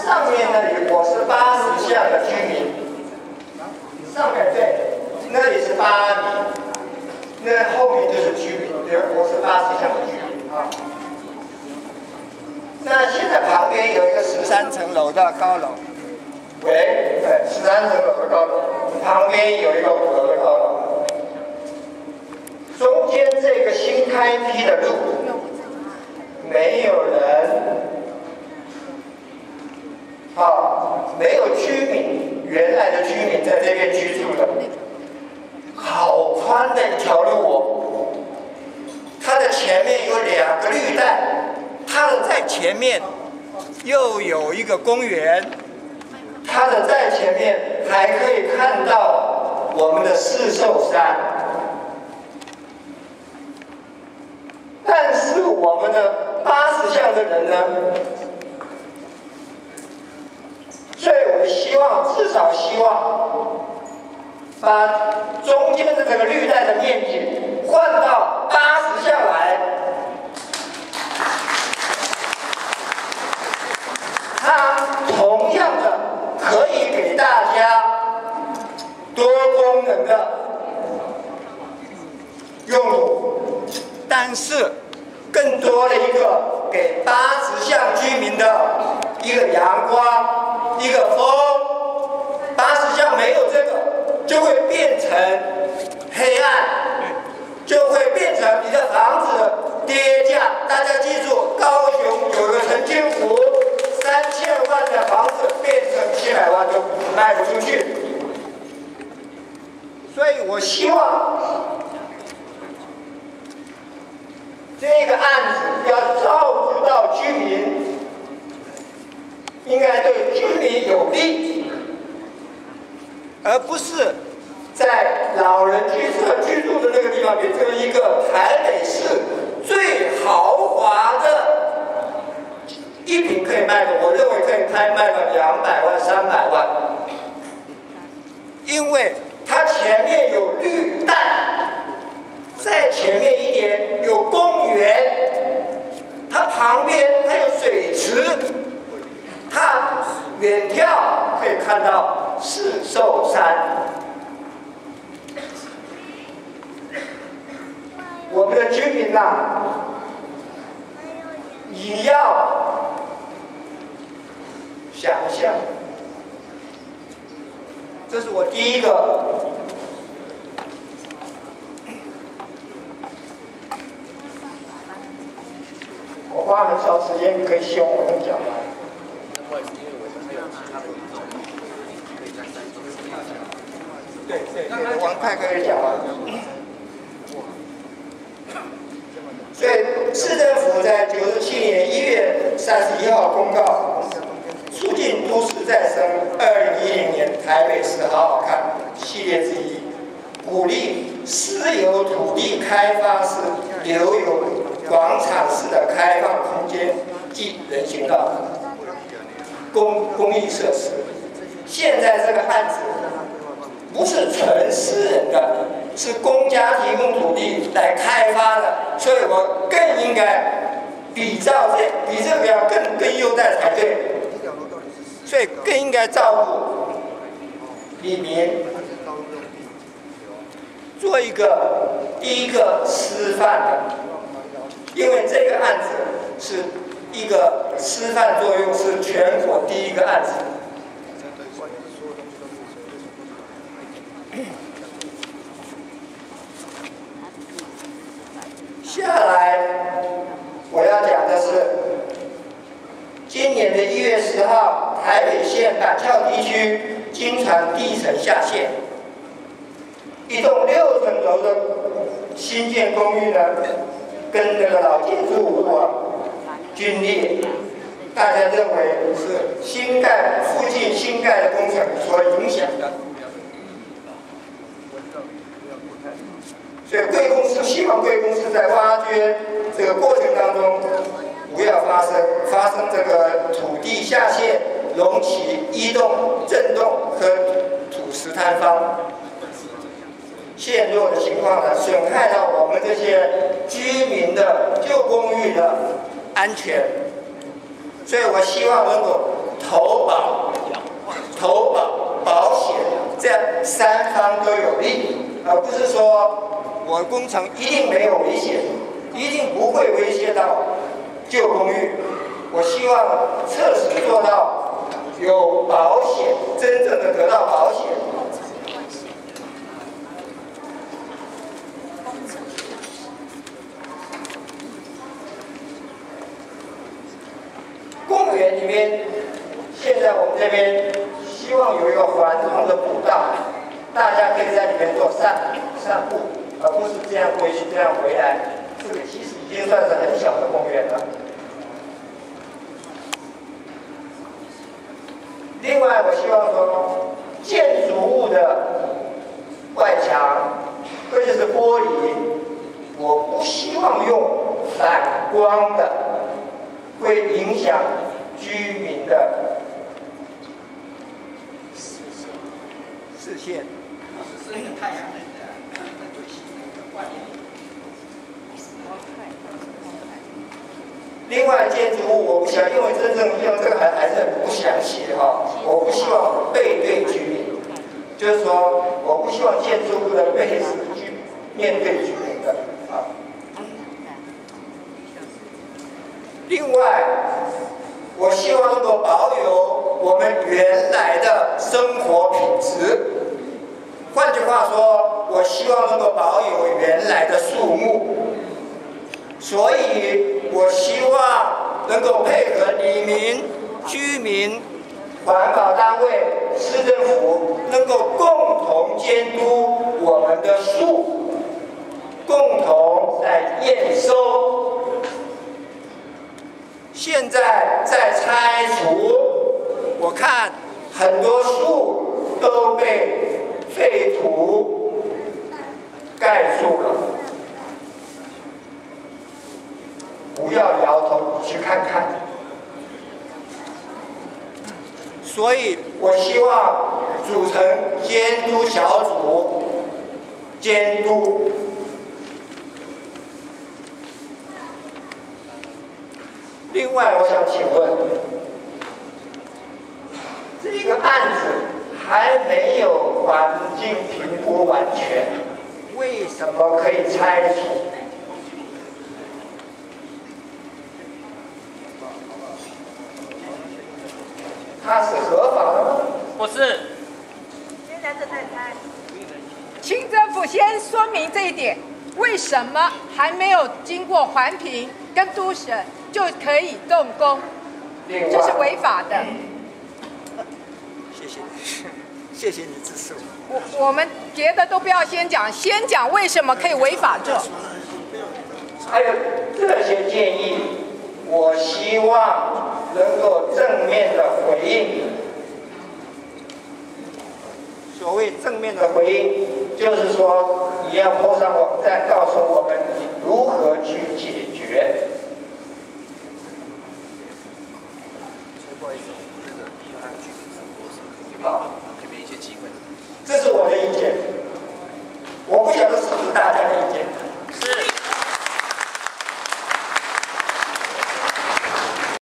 上面那里我是八十巷的居民，上面对，那里是八米，那后面就是居民，对，我是八十巷的居民啊。那现在旁边有一个十三层楼的高楼，喂，对，十三层楼的高楼，旁边有一个五楼的高楼，中间这个新开辟的路，没有人，啊，没有居民，原来的居民在这边居住的，好宽的一条路哦，它的前面有两个绿带。它的在前面又有一个公园，它的在前面还可以看到我们的四兽山，但是我们的八十巷的人呢，所以我们希望至少希望把中间的这个绿带的面积换到八十巷来。它同样的可以给大家多功能的用途，但是更多的一个给八十项居民的一个阳光、一个风。八十巷没有这个，就会变成黑暗，就会变成你的房子跌价。大家记住，高雄有个陈金湖。三千万的房子变成七百万就卖不出去，所以我希望这个案子要照顾到居民，应该对居民有利，而不是在老人居住居住的那个地方变成一个台北市最豪华的。一平可以卖的，我认为可以开卖个两百万、三百万，因为它前面有绿带，在前面一点有公园，它旁边还有水池，远眺可以看到四兽山。我们的居民呐，你要。想象，这是我第一个。我花很少时间可以希望我能讲对对对，王太可以讲完。所以市政府在九十七年一月三十一号公告。促进都市再生，二零一零年台北市好好看系列之一，鼓励私有土地开发式留有广场式的开放空间及人行道、公公益设施。现在这个案子不是纯私人的，是公家提供土地来开发的，所以我更应该比照这比这个要更更优待才对。所以更应该照顾李明，做一个第一个示范的，因为这个案子是一个示范作用，是全国第一个案子。下来我要讲的是。今年的一月十号，台北县板桥地区经常地层下陷，一栋六层楼的新建公寓呢，跟那个老建筑物啊，龟裂，大家认为是新盖附近新盖的工程所影响的，所以贵公司希望贵公司在挖掘这个过程当中。不要发生发生这个土地下陷、隆起、移动、震动和土石坍方陷落的情况呢，损害到我们这些居民的旧公寓的安全。所以我希望能够投保、投保保险，这样三方都有利，而不是说我工程一定没有危险，一定不会威胁到旧公寓。我希望测试做到有保险，真正的得到保险。公园里面，现在我们这边希望有一个环状的步道，大家可以在里面做散散步，而不是这样回去这样回来。这个其实已经算是很小的公园了。另外，我希望说，建筑物的外墙，特别是玻璃，我不希望用反光的，会影响居民的视线。是太阳能的。另外，建筑物我不想，因为真正用这个还还是很不详细的哈。我不希望背对居民，就是说，我不希望建筑物的背是居面对居民的啊。另外，我希望能够保有我们原来的生活品质。换句话说，我希望能够保有原来的树木。所以我希望能够配合里民、居民、环保单位、市政府，能够共同监督我们的树，共同来验收。现在在拆除，我看很多树都被废土盖住了。不要摇头，去看看。所以我希望组成监督小组，监督。另外，我想请问，这个案子还没有环境评估完全，为什么可以拆除？它是合法的吗？不是。现在正在拆。清政府先说明这一点，为什么还没有经过环评跟都审就可以动工？这是违法的。谢谢，谢谢你支持我。我我们别的都不要先讲，先讲为什么可以违法做。还有这些建议，我希望。能够正面的回应，所谓正面的回应，就是说你要铺上网站，告诉我们你如何去解决。好，这一些机会。这是我的意见，我不晓得是不是大家的意见。